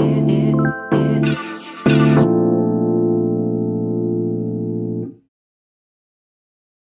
in, in, in.